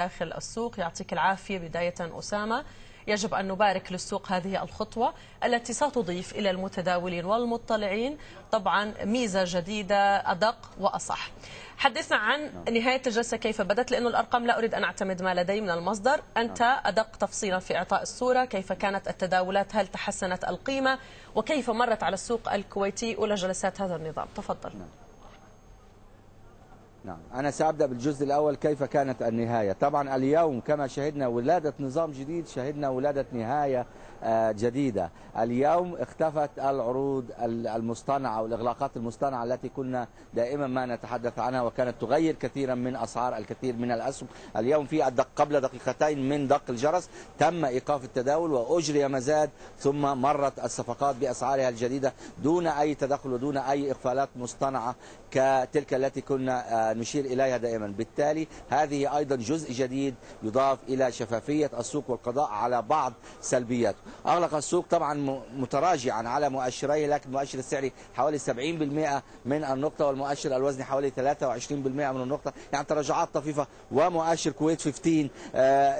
داخل السوق. يعطيك العافية. بداية أسامة يجب أن نبارك للسوق هذه الخطوة التي ستضيف إلى المتداولين والمطلعين. طبعا ميزة جديدة أدق وأصح. حدثنا عن نهاية الجلسة. كيف بدت؟ لأنه الأرقام لا أريد أن أعتمد ما لدي من المصدر. أنت أدق تفصيلا في إعطاء الصورة. كيف كانت التداولات؟ هل تحسنت القيمة؟ وكيف مرت على السوق الكويتي أولى جلسات هذا النظام؟ تفضل. نعم. أنا سأبدأ بالجزء الأول كيف كانت النهاية؟ طبعا اليوم كما شهدنا ولادة نظام جديد شهدنا ولادة نهاية جديدة. اليوم اختفت العروض المصطنعة والإغلاقات المصطنعة التي كنا دائما ما نتحدث عنها وكانت تغير كثيرا من أسعار الكثير من الأسهم. اليوم في قبل دقيقتين من دق الجرس تم إيقاف التداول وأجري مزاد ثم مرت الصفقات بأسعارها الجديدة دون أي تدخل ودون أي إقفالات مصطنعة كتلك التي كنا نشير إليها دائما. بالتالي هذه أيضا جزء جديد يضاف إلى شفافية السوق والقضاء على بعض سلبياته. أغلق السوق طبعا متراجعا على مؤشريه لكن المؤشر السعري حوالي 70% من النقطة والمؤشر الوزني حوالي 23% من النقطة. يعني تراجعات طفيفة ومؤشر كويت 15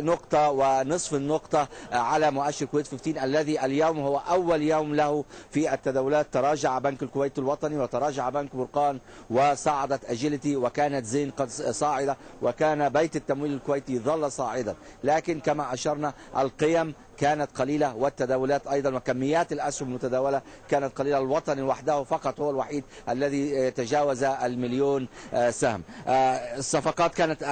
نقطة ونصف النقطة على مؤشر كويت 15 الذي اليوم هو أول يوم له في التداولات. تراجع بنك الكويت الوطني وتراجع بنك برقان وصعدت أجيلتي وكانت زين قد صاعدة وكان بيت التمويل الكويتي ظل صاعدا. لكن كما أشرنا القيم كانت قليلة والتداولات أيضا وكميات الأسهم المتداولة كانت قليلة. الوطن وحده فقط هو الوحيد الذي تجاوز المليون سهم. الصفقات كانت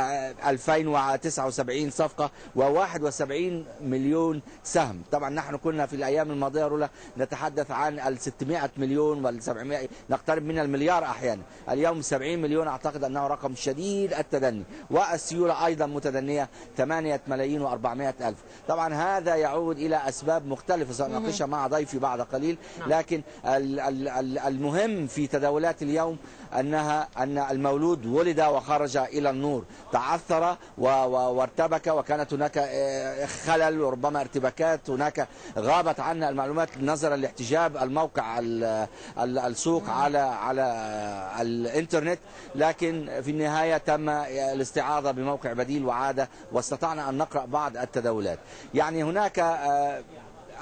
2079 صفقة و71 مليون سهم. طبعا نحن كنا في الأيام الماضية رولا نتحدث عن ال 600 مليون وال 700 نقترب من المليار أحيانا. اليوم 70 مليون أعتقد أنه رقم شديد التدني. والسيولة أيضا متدنية 8 ملايين و400 ألف. طبعا هذا يعود إلى أسباب مختلفة سأناقشها مع ضيفي بعد قليل. لكن المهم في تداولات اليوم أنها أن المولود ولد وخرج إلى النور تعثر وارتبك وكانت هناك خلل وربما ارتباكات. هناك غابت عنا المعلومات نظرا لاحتجاب الموقع السوق على على الإنترنت. لكن في النهاية تم الاستعاضة بموقع بديل وعادة واستطعنا أن نقرأ بعض التداولات. يعني هناك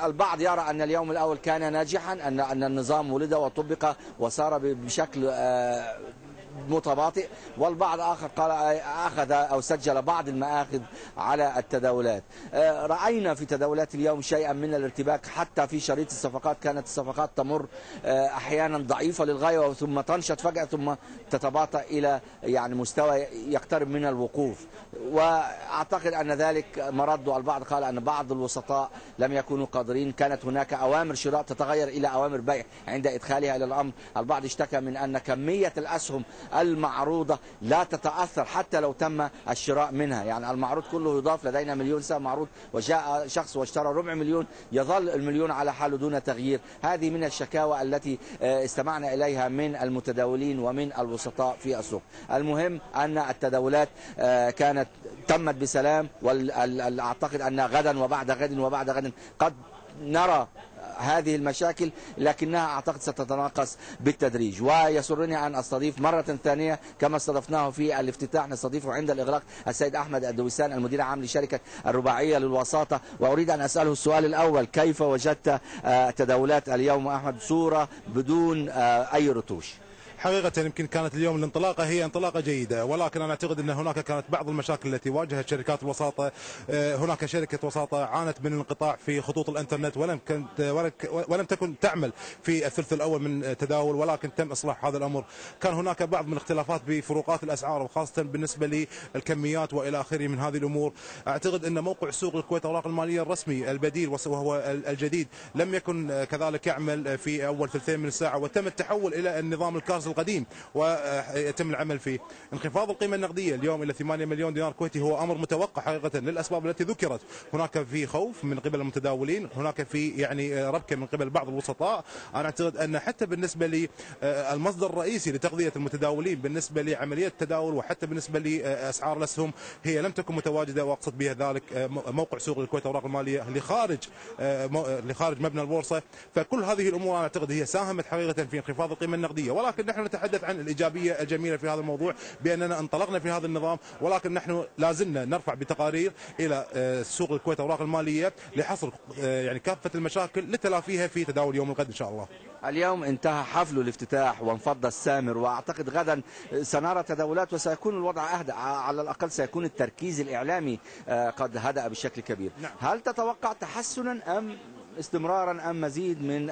البعض يرى أن اليوم الأول كان ناجحا أن أن النظام ولد وطبق وصار بشكل متباطئ والبعض آخر قال أخذ أو سجل بعض المآخذ على التداولات. رأينا في تداولات اليوم شيئا من الارتباك حتى في شريط الصفقات. كانت الصفقات تمر أحيانا ضعيفة للغاية ثم تنشط فجأة ثم تتباطأ إلى يعني مستوى يقترب من الوقوف. وأعتقد أن ذلك مرد البعض قال أن بعض الوسطاء لم يكونوا قادرين. كانت هناك أوامر شراء تتغير إلى أوامر بيع عند إدخالها إلى الأمر. البعض اشتكى من أن كمية الأسهم المعروضة لا تتأثر حتى لو تم الشراء منها. يعني المعروض كله يضاف لدينا مليون سهم معروض وجاء شخص واشترى ربع مليون يظل المليون على حاله دون تغيير. هذه من الشكاوى التي استمعنا إليها من المتداولين ومن الوسطاء في السوق. المهم أن التداولات كانت تمت بسلام وأعتقد أن غدا وبعد غد وبعد غد قد نرى هذه المشاكل لكنها أعتقد ستتناقص بالتدريج. ويسرني أن أستضيف مرة ثانية كما استضفناه في الافتتاح نستضيفه عند الإغلاق السيد أحمد الدويسان المدير العام لشركة الرباعية للوساطة. وأريد أن أسأله السؤال الأول كيف وجدت تداولات اليوم أحمد؟ صورة بدون أي رتوش؟ حقيقة يمكن كانت اليوم الانطلاقة هي انطلاقة جيدة ولكن أنا أعتقد أن هناك كانت بعض المشاكل التي واجهت شركات الوساطة هناك شركة وساطة عانت من الانقطاع في خطوط الإنترنت ولم كنت ولم تكن تعمل في الثلث الأول من تداول ولكن تم إصلاح هذا الأمر. كان هناك بعض من الاختلافات بفروقات الأسعار وخاصة بالنسبة للكميات وإلى آخره من هذه الأمور. أعتقد أن موقع سوق الكويت الأوراق المالية الرسمي البديل وهو الجديد لم يكن كذلك يعمل في أول ثلثين من الساعة وتم التحول إلى النظام الكارز القديم ويتم العمل فيه انخفاض القيمة النقدية. اليوم إلى 8 مليون دينار كويتي هو أمر متوقع حقيقة للأسباب التي ذكرت. هناك في خوف من قبل المتداولين هناك في يعني ربكة من قبل بعض الوسطاء. أنا أعتقد أن حتى بالنسبة للمصدر الرئيسي لتغذية المتداولين بالنسبة لعملية التداول وحتى بالنسبة لأسعار الأسهم هي لم تكن متواجدة وأقصد بها ذلك موقع سوق الكويت أوراق المالية لخارج لخارج مبنى البورصة. فكل هذه الأمور أنا أعتقد هي ساهمت حقيقة في انخفاض القيمة النقدية. ولكن نحن ونحن نتحدث عن الإيجابية الجميلة في هذا الموضوع بأننا انطلقنا في هذا النظام ولكن نحن لازلنا نرفع بتقارير إلى آه، سوق الكويت الاوراق المالية لحصر آه، يعني كافة المشاكل لتلافيها في تداول يوم الغد إن شاء الله. اليوم انتهى حفل الافتتاح وانفض السامر وأعتقد غدا سنرى تداولات وسيكون الوضع اهدى على الأقل سيكون التركيز الإعلامي آه، قد هدأ بشكل كبير نعم. هل تتوقع تحسنا أم استمرارا أم مزيد من.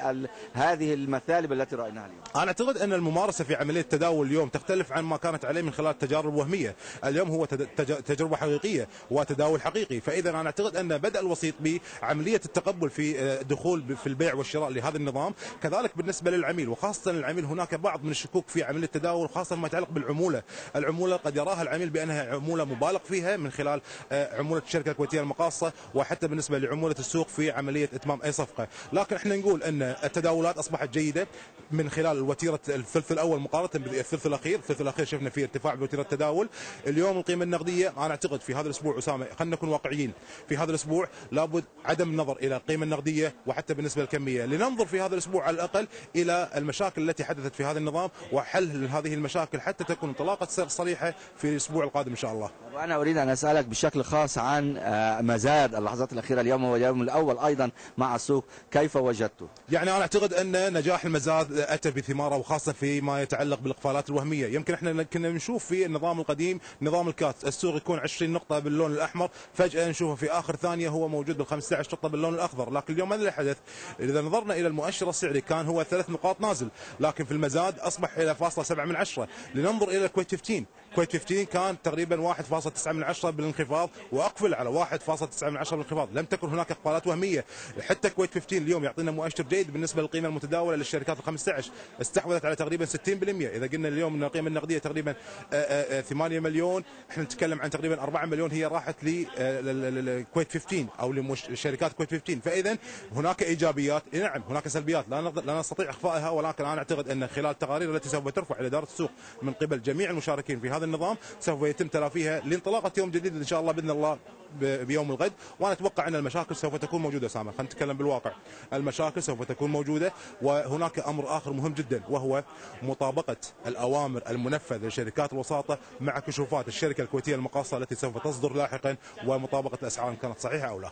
هذه المثالب التي رأيناها اليوم؟ أنا أعتقد أن الممارسة في عملية التداول اليوم تختلف عن ما كانت عليه من خلال التجارب الوهميه، اليوم هو تد- تج- تجربة حقيقية وتداول حقيقي، فإذا أنا أعتقد أن بدأ الوسيط بعملية التقبل في آه، دخول في البيع والشراء لهذا النظام، كذلك بالنسبة للعميل وخاصة العميل هناك بعض من الشكوك في عملية التداول خاصة ما يتعلق بالعمولة، العمولة قد يراها العميل بأنها عمولة مبالغ فيها من خلال آه، عمولة الشركة الكويتية المقاصة. وحتى بالنسبة لعمولة السوق في عملية إتمام اي صفقة، لكن إحنا نقول أن التداولات أصبحت جيدة من خلال وتيره الثلث الأول مقارنة بالثلث الأخير، الثلث الأخير شفنا فيه ارتفاع بوتيرة التداول، اليوم القيمة النقدية أنا أعتقد في هذا الأسبوع أسامة خلينا نكون واقعيين، في هذا الأسبوع لابد عدم النظر إلى القيمة النقدية وحتى بالنسبة للكمية، لننظر في هذا الأسبوع على الأقل إلى المشاكل التي حدثت في هذا النظام وحل هذه المشاكل حتى تكون انطلاقة سير صريحة في الأسبوع القادم إن شاء الله. وأنا أريد أن أسألك بشكل خاص عن آه، مزاد اللحظات الأخيرة. اليوم هو اليوم الأول أيضا مع السوق كيف وجدته؟ يعني أنا أعتقد أن نجاح المزاد أتى بثمارة وخاصة فيما يتعلق بالإقفالات الوهمية، يمكن إحنا كنا نشوف في النظام القديم نظام الكات، السوق يكون 20 نقطة باللون الأحمر، فجأة نشوفه في آخر ثانية هو موجود بال 15 نقطة باللون الأخضر، لكن اليوم ماذا حدث؟ إذا نظرنا إلى المؤشر السعري كان هو ثلاث نقاط نازل، لكن في المزاد أصبح إلى فاصلة 7 من عشرة، لننظر إلى الكويت 15 كويت 15 كان تقريبا 1.9 من عشرة بالانخفاض وأقفل على 1.9 من عشرة بالانخفاض. لم تكن هناك اقبالات وهمية. حتى كويت 15 اليوم يعطينا مؤشر جيد بالنسبة للقيمة المتداولة للشركات ال 15 استحوذت على تقريبا 60% إذا قلنا اليوم إن القيمة النقدية تقريبا آه، آه، آه، 8 مليون إحنا نتكلم عن تقريبا 4 مليون هي راحت للكويت 15 أو لشركات كويت 15 فاذا هناك إيجابيات. نعم هناك سلبيات. لا لا نستطيع إخفائها ولكن أنا أعتقد أن خلال التقارير التي سوف ترفع إلى اداره السوق من قبل جميع المشاركين في هذا النظام سوف يتم تلافيها لانطلاقة يوم جديد إن شاء الله بإذن الله. بيوم الغد وأنا أتوقع أن المشاكل سوف تكون موجودة سامة خلينا نتكلم بالواقع. المشاكل سوف تكون موجودة وهناك أمر آخر مهم جدا وهو مطابقة الأوامر المنفذة لشركات الوساطة مع كشوفات الشركة الكويتية المقاصة التي سوف تصدر لاحقا ومطابقة الأسعار إن كانت صحيحة أو لا.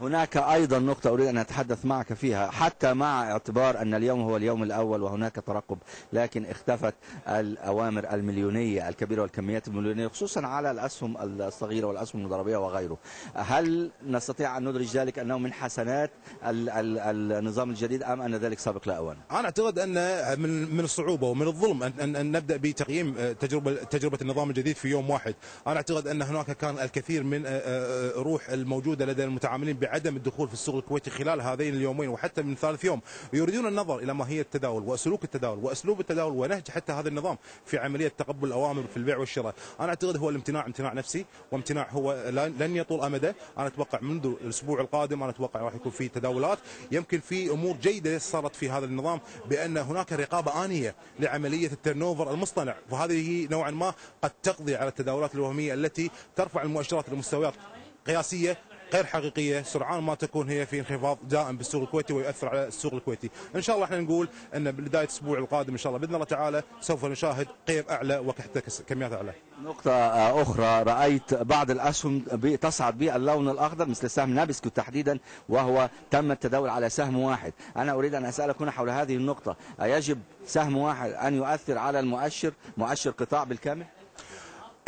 هناك أيضا نقطة أريد أن أتحدث معك فيها. حتى مع اعتبار أن اليوم هو اليوم الأول وهناك ترقب لكن اختفت الأوامر المليونية الكبيرة والكميات المليونية خصوصا على الأسهم الصغيرة والأسهم الضريبيه وغيره. هل نستطيع أن ندرج ذلك أنه من حسنات ال- ال- النظام الجديد أم أن ذلك سابق لا أوان؟ أنا أعتقد أن من الصعوبة ومن الظلم أن, أن نبدأ بتقييم آه، تجربة تجربة النظام الجديد في يوم واحد، أنا أعتقد أن هناك كان الكثير من آه، آه، روح الموجودة لدى المتعاملين بعدم الدخول في السوق الكويتي خلال هذين اليومين وحتى من ثالث يوم، يريدون النظر إلى ماهيه التداول وسلوك التداول وأسلوب التداول ونهج حتى هذا النظام في عملية تقبل الأوامر في البيع والشراء، أنا أعتقد هو الامتناع امتناع نفسي وامتناع هو لن يطول أمده، أنا أتوقع منذ الأسبوع القادم أنا أتوقع راح يكون في تداولات، يمكن في أمور جيدة صارت في هذا النظام بأن هناك رقابة آنية لعملية الترنوفر المصطنع، وهذه نوعا ما قد تقضي على التداولات الوهمية التي ترفع المؤشرات لمستويات قياسية غير حقيقية سرعان ما تكون هي في انخفاض دائم بالسوق الكويتي ويؤثر على السوق الكويتي، إن شاء الله إحنا نقول إن بداية الأسبوع القادم إن شاء الله بإذن الله تعالى سوف نشاهد قيم أعلى وحتى كميات أعلى. نقطة آه، أخرى رأيت بعض الأسهم ب- تصعد باللون الأخضر مثل سهم نابسكو تحديدا وهو تم التداول على سهم واحد. أنا أريد أن أسألك هنا حول هذه النقطة أيجب سهم واحد أن يؤثر على المؤشر مؤشر قطاع بالكامل؟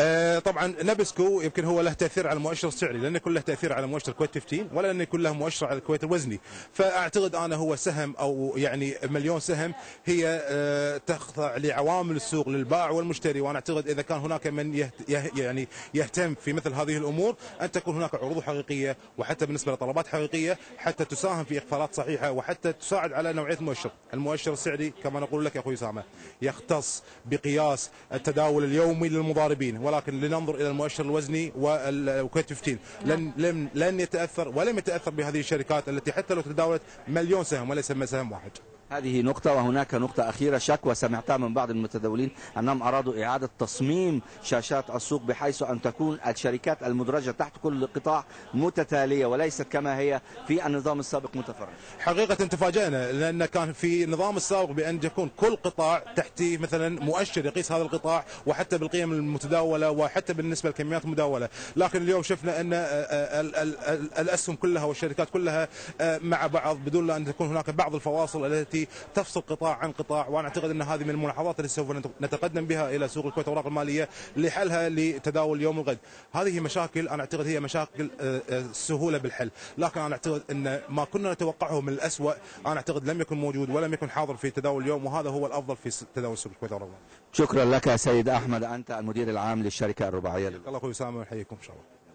آه، طبعا نبسكو يمكن هو له تأثير على المؤشر السعري لأن يكون له تأثير على مؤشر الكويت 15 ولا انه يكون له مؤشر على الكويت الوزني. فأعتقد أنا هو سهم أو يعني مليون سهم هي آه، تخضع لعوامل السوق للبائع والمشتري. وأنا أعتقد إذا كان هناك من يهت يه- يعني يهتم في مثل هذه الأمور أن تكون هناك عروض حقيقية وحتى بالنسبة لطلبات حقيقية حتى تساهم في إقفالات صحيحة وحتى تساعد على نوعية المؤشر، المؤشر السعري كما نقول لك يا أخوي سامة يختص بقياس التداول اليومي للمضاربين. ولكن لننظر إلى المؤشر الوزني والكويت 15 لن لن لن يتأثر ولم يتأثر بهذه الشركات التي حتى لو تداولت مليون سهم وليس سهم واحد. هذه نقطة وهناك نقطة أخيرة. شكوى سمعتها من بعض المتداولين أنهم أرادوا إعادة تصميم شاشات السوق بحيث أن تكون الشركات المدرجة تحت كل قطاع متتالية وليست كما هي في النظام السابق متفرقة حقيقة تفاجأنا لأن كان في النظام السابق بأن يكون كل قطاع تحتيه مثلا مؤشر يقيس هذا القطاع وحتى بالقيم المتداولة وحتى بالنسبة لكميات المداولة. لكن اليوم شفنا أن آه، آه، ال- ال- ال- الأسهم كلها والشركات كلها آه، مع بعض بدون أن تكون هناك بعض الفواصل التي تفصل قطاع عن قطاع وأنا أعتقد أن هذه من الملاحظات التي سوف نتقدم بها إلى سوق الكويت الأوراق المالية لحلها لتداول يوم الغد. هذه مشاكل أنا أعتقد هي مشاكل آه، آه، سهولة بالحل. لكن أنا أعتقد أن ما كنا نتوقعه من الأسوأ أنا أعتقد لم يكن موجود ولم يكن حاضر في تداول اليوم وهذا هو الأفضل في تداول سوق الكويت المالية. شكرا لك سيد أحمد أنت المدير العام للشركة الرباعية للأسهم. الله أسامة ونحييكم إن شاء الله. آه،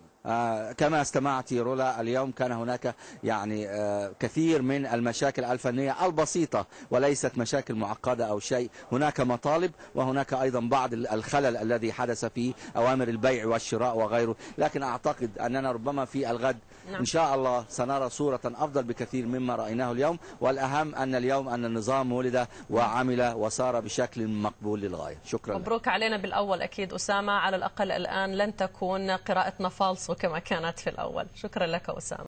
كما استمعت رولا اليوم كان هناك يعني آه، كثير من المشاكل الفنية البسيطة وليست مشاكل معقدة أو شيء. هناك مطالب وهناك أيضا بعض الخلل الذي حدث في أوامر البيع والشراء وغيره. لكن أعتقد أننا ربما في الغد. نعم. إن شاء الله سنرى صورة أفضل بكثير مما رأيناه اليوم. والأهم أن اليوم أن النظام ولد وعمل وصار بشكل مقبول للغاية. شكرا. مبروك علينا بالأول أكيد أسامة. على الأقل الآن لن تكون قراءتنا فالصو كما كانت في الأول. شكرا لك أسامة.